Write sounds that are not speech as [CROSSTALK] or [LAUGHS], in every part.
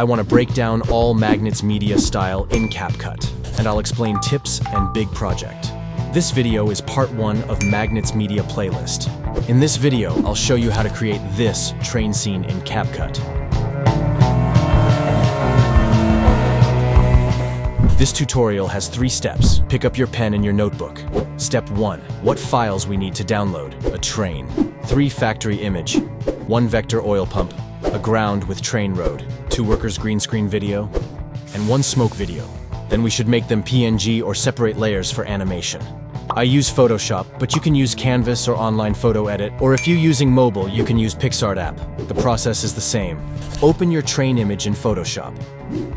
I want to break down all Magnates Media style in CapCut, and I'll explain tips and big project. This video is part one of Magnates Media playlist. In this video, I'll show you how to create this train scene in CapCut. This tutorial has three steps. Pick up your pen and your notebook. Step one, what files we need to download. A train. Three factory image. One vector oil pump. A ground with train road. Two workers green screen video. And one smoke video. Then we should make them PNG or separate layers for animation. I use Photoshop, but you can use Canvas or online photo edit, or if you're using mobile, you can use PicsArt app. The process is the same. Open your train image in Photoshop.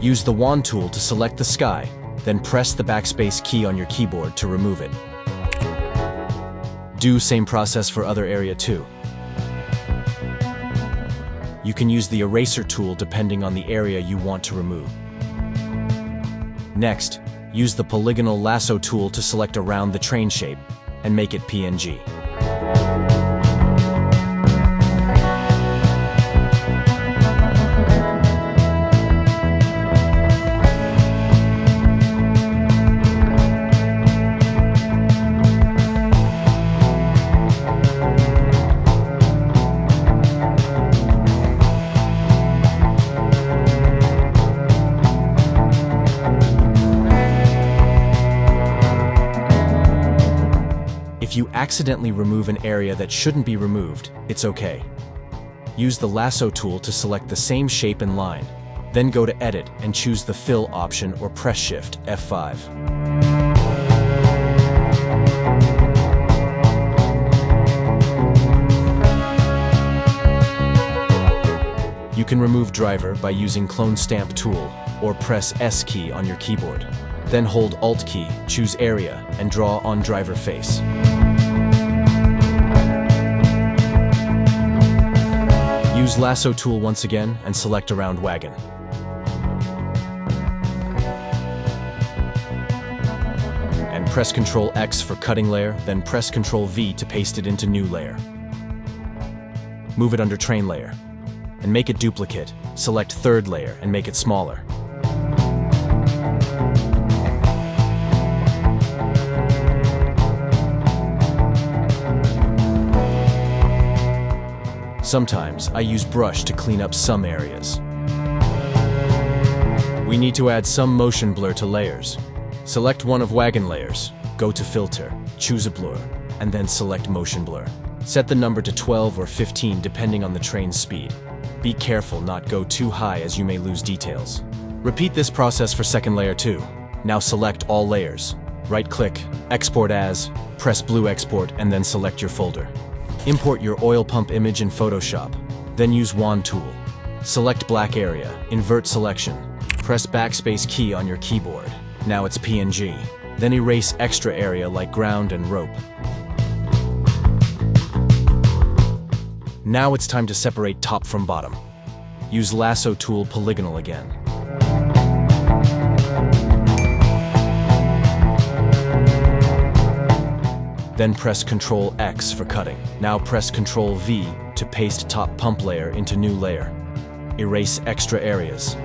Use the wand tool to select the sky, then press the backspace key on your keyboard to remove it. Do same process for other area too. You can use the eraser tool depending on the area you want to remove. Next, use the polygonal lasso tool to select around the train shape and make it PNG. Accidentally remove an area that shouldn't be removed, it's okay. Use the lasso tool to select the same shape and line. Then go to Edit and choose the Fill option or press Shift F5. You can remove driver by using Clone Stamp tool or press S key on your keyboard. Then hold Alt key, choose area, and draw on driver face. Use lasso tool once again and select around wagon. And press Ctrl X for cutting layer, then press Ctrl V to paste it into new layer. Move it under train layer. And make it duplicate. Select third layer and make it smaller. Sometimes I use brush to clean up some areas. We need to add some motion blur to layers. Select one of wagon layers, go to filter, choose a blur, and then select motion blur. Set the number to 12 or 15 depending on the train's speed. Be careful not go too high as you may lose details. Repeat this process for second layer too. Now select all layers. Right click, export as, press blue export and then select your folder. Import your oil pump image in Photoshop, then use wand tool. Select black area, invert selection. Press backspace key on your keyboard. Now it's PNG. Then erase extra area like ground and rope. Now it's time to separate top from bottom. Use lasso tool polygonal again. Then press Ctrl X for cutting. Now press Ctrl V to paste top pump layer into new layer. Erase extra areas.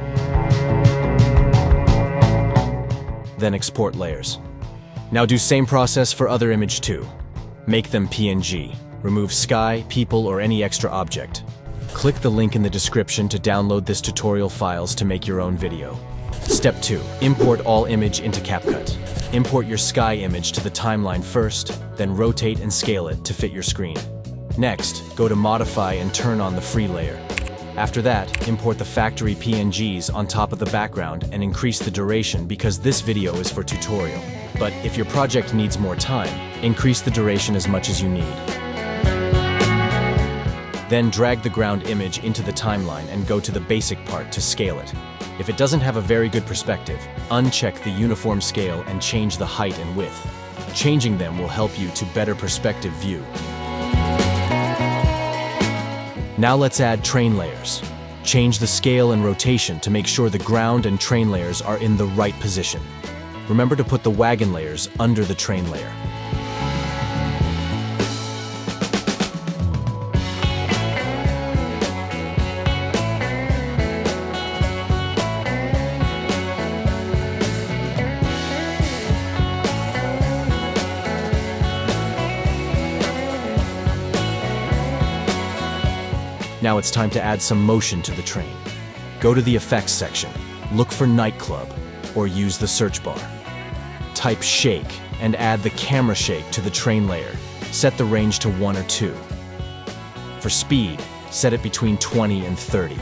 Then export layers. Now do same process for other image too. Make them PNG. Remove sky, people, or any extra object. Click the link in the description to download this tutorial files to make your own video. Step 2. Import all image into CapCut. Import your sky image to the timeline first, then rotate and scale it to fit your screen. Next, go to Modify and turn on the free layer. After that, import the factory PNGs on top of the background and increase the duration because this video is for tutorial. But if your project needs more time, increase the duration as much as you need. Then drag the ground image into the timeline and go to the basic part to scale it. If it doesn't have a very good perspective, uncheck the uniform scale and change the height and width. Changing them will help you to better perspective view. Now let's add train layers. Change the scale and rotation to make sure the ground and train layers are in the right position. Remember to put the wagon layers under the train layer. Now it's time to add some motion to the train. Go to the effects section, look for nightclub, or use the search bar. Type shake and add the camera shake to the train layer. Set the range to 1 or 2. For speed, set it between 20 and 30.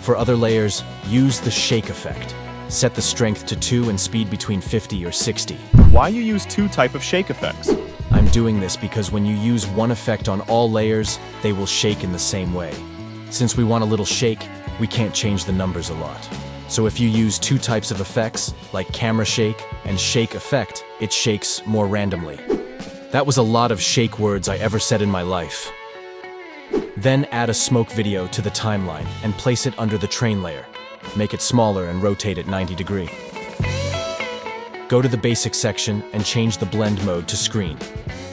For other layers, use the shake effect. Set the strength to 2 and speed between 50 or 60. Why you use two type of shake effects? Doing this because when you use one effect on all layers, they will shake in the same way. Since we want a little shake, we can't change the numbers a lot. So if you use two types of effects, like camera shake and shake effect, it shakes more randomly. That was a lot of shake words I ever said in my life. Then add a smoke video to the timeline and place it under the train layer. Make it smaller and rotate it 90 degree. Go to the basic section and change the blend mode to screen.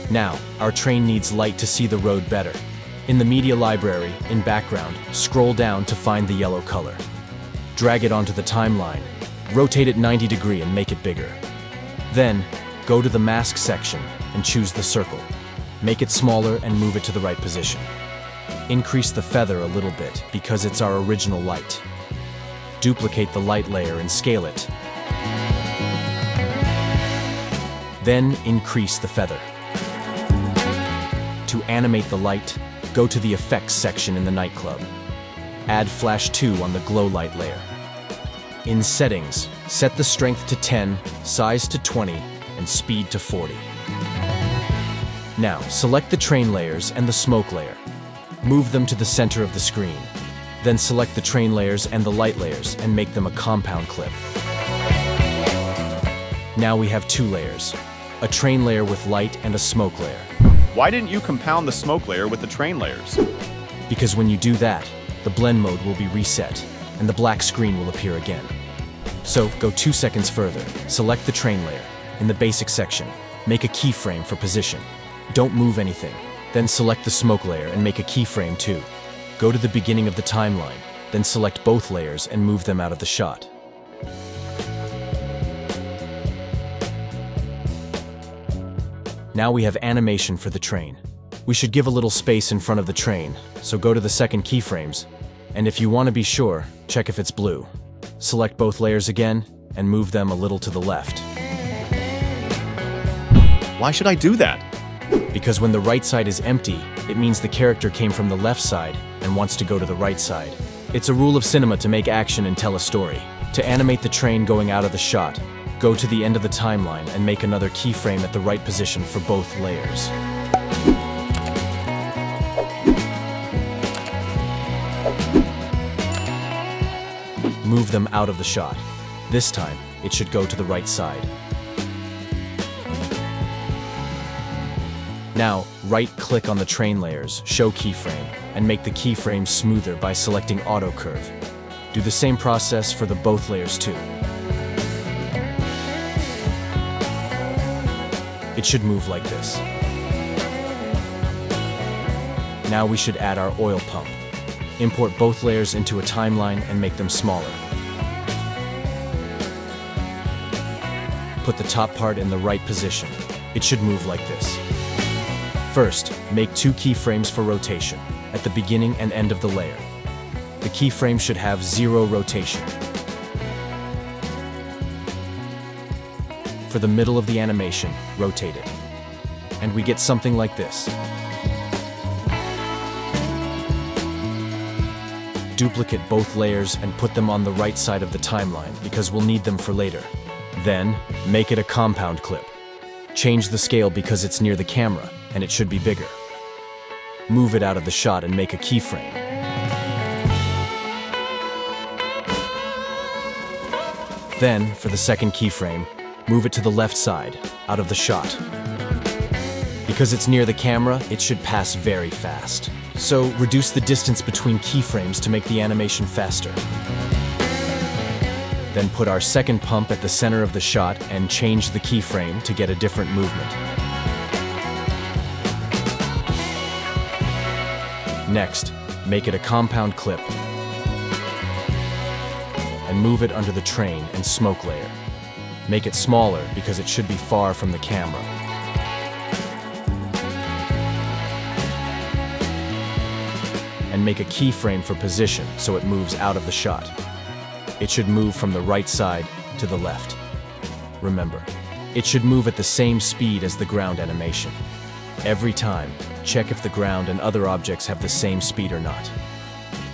Now, our train needs light to see the road better. In the media library, in background, scroll down to find the yellow color. Drag it onto the timeline, rotate it 90 degree and make it bigger. Then, go to the mask section and choose the circle. Make it smaller and move it to the right position. Increase the feather a little bit because it's our original light. Duplicate the light layer and scale it. Then increase the feather. To animate the light, go to the effects section in the nightclub. Add flash 2 on the glow light layer. In settings, set the strength to 10, size to 20, and speed to 40. Now, select the train layers and the smoke layer. Move them to the center of the screen. Then select the train layers and the light layers and make them a compound clip. Now we have two layers, a train layer with light and a smoke layer. Why didn't you compound the smoke layer with the train layers? Because when you do that, the blend mode will be reset, and the black screen will appear again. So, go two seconds further, select the train layer. In the basic section, make a keyframe for position. Don't move anything. Then select the smoke layer and make a keyframe too. Go to the beginning of the timeline, then select both layers and move them out of the shot. Now we have animation for the train. We should give a little space in front of the train, so go to the second keyframes, and if you want to be sure, check if it's blue. Select both layers again, and move them a little to the left. Why should I do that? Because when the right side is empty, it means the character came from the left side and wants to go to the right side. It's a rule of cinema to make action and tell a story. To animate the train going out of the shot, go to the end of the timeline and make another keyframe at the right position for both layers. Move them out of the shot. This time, it should go to the right side. Now, right-click on the train layers, show keyframe, and make the keyframe smoother by selecting Auto Curve. Do the same process for the both layers too. It should move like this. Now we should add our oil pump. Import both layers into a timeline and make them smaller. Put the top part in the right position. It should move like this. First, make two keyframes for rotation, at the beginning and end of the layer. The keyframe should have zero rotation. For the middle of the animation, rotate it. And we get something like this. Duplicate both layers and put them on the right side of the timeline because we'll need them for later. Then, make it a compound clip. Change the scale because it's near the camera and it should be bigger. Move it out of the shot and make a keyframe. Then, for the second keyframe, move it to the left side, out of the shot. Because it's near the camera, it should pass very fast. So reduce the distance between keyframes to make the animation faster. Then put our second pump at the center of the shot and change the keyframe to get a different movement. Next, make it a compound clip and move it under the train and smoke layer. Make it smaller because it should be far from the camera. and make a keyframe for position so it moves out of the shot. It should move from the right side to the left. Remember, it should move at the same speed as the ground animation. Every time, check if the ground and other objects have the same speed or not.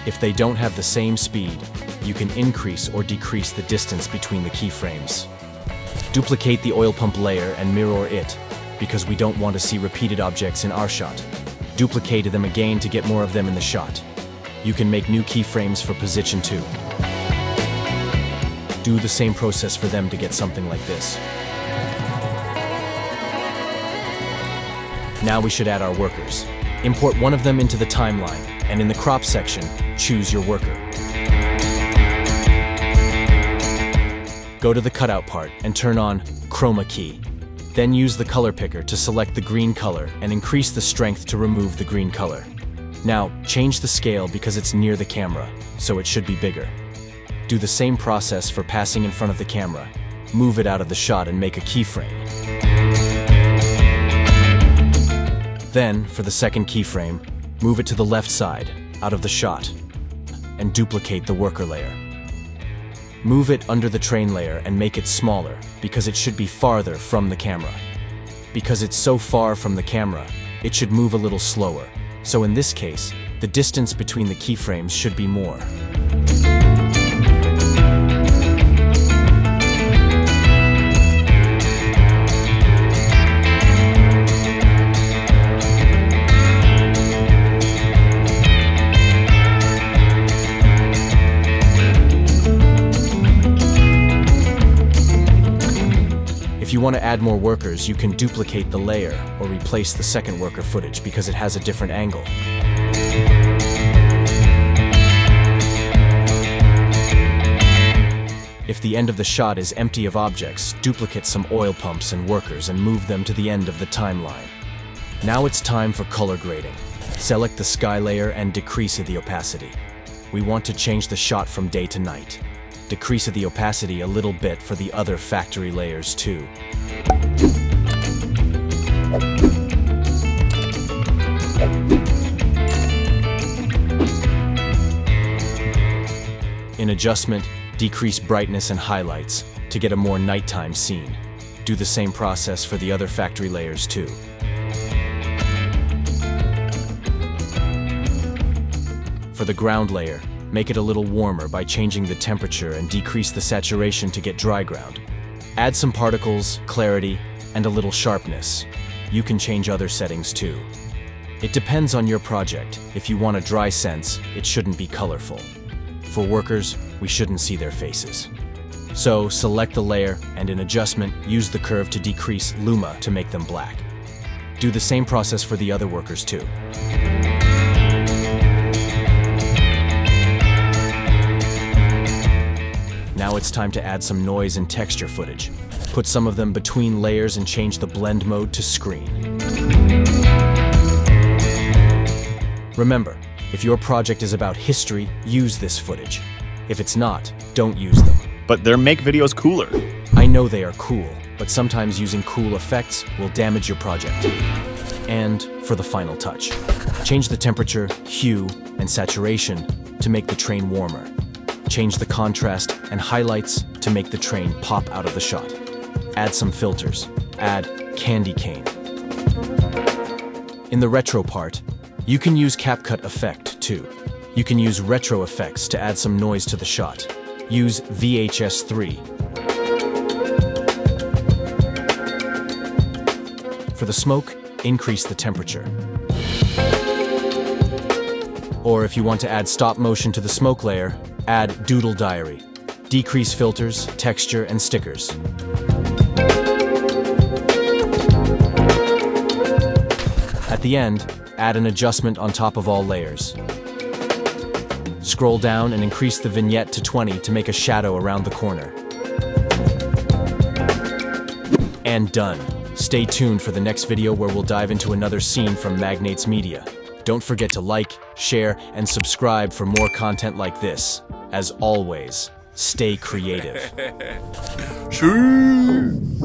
If they don't have the same speed, you can increase or decrease the distance between the keyframes. Duplicate the oil pump layer and mirror it, because we don't want to see repeated objects in our shot. Duplicate them again to get more of them in the shot. You can make new keyframes for position 2. Do the same process for them to get something like this. Now we should add our workers. Import one of them into the timeline, and in the crop section, choose your worker. Go to the cutout part and turn on Chroma Key. Then use the color picker to select the green color and increase the strength to remove the green color. Now, change the scale because it's near the camera, so it should be bigger. Do the same process for passing in front of the camera. Move it out of the shot and make a keyframe. Then, for the second keyframe, move it to the left side, out of the shot, and duplicate the worker layer. Move it under the train layer and make it smaller, because it should be farther from the camera. Because it's so far from the camera, it should move a little slower. So in this case, the distance between the keyframes should be more. If you want to add more workers, you can duplicate the layer or replace the second worker footage because it has a different angle. If the end of the shot is empty of objects, duplicate some oil pumps and workers and move them to the end of the timeline. Now it's time for color grading. Select the sky layer and decrease the opacity. We want to change the shot from day to night decrease the opacity a little bit for the other factory layers too. In adjustment, decrease brightness and highlights to get a more nighttime scene. Do the same process for the other factory layers too. For the ground layer, Make it a little warmer by changing the temperature and decrease the saturation to get dry ground. Add some particles, clarity, and a little sharpness. You can change other settings too. It depends on your project. If you want a dry sense, it shouldn't be colorful. For workers, we shouldn't see their faces. So select the layer and in adjustment, use the curve to decrease Luma to make them black. Do the same process for the other workers too. It's time to add some noise and texture footage. Put some of them between layers and change the blend mode to screen. Remember, if your project is about history, use this footage. If it's not, don't use them. But their make videos cooler. I know they are cool, but sometimes using cool effects will damage your project. And for the final touch, change the temperature, hue, and saturation to make the train warmer change the contrast and highlights to make the train pop out of the shot. Add some filters. Add candy cane. In the retro part, you can use CapCut effect too. You can use retro effects to add some noise to the shot. Use VHS 3. For the smoke, increase the temperature. Or if you want to add stop motion to the smoke layer, Add Doodle Diary. Decrease filters, texture, and stickers. At the end, add an adjustment on top of all layers. Scroll down and increase the vignette to 20 to make a shadow around the corner. And done. Stay tuned for the next video where we'll dive into another scene from Magnates Media. Don't forget to like, share, and subscribe for more content like this. As always, stay creative. [LAUGHS]